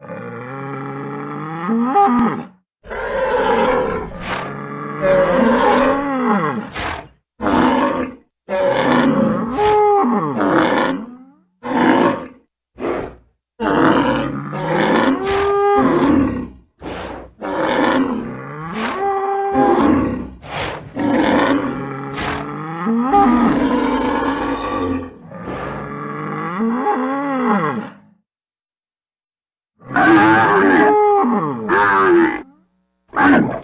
Mm-hmm. Ah!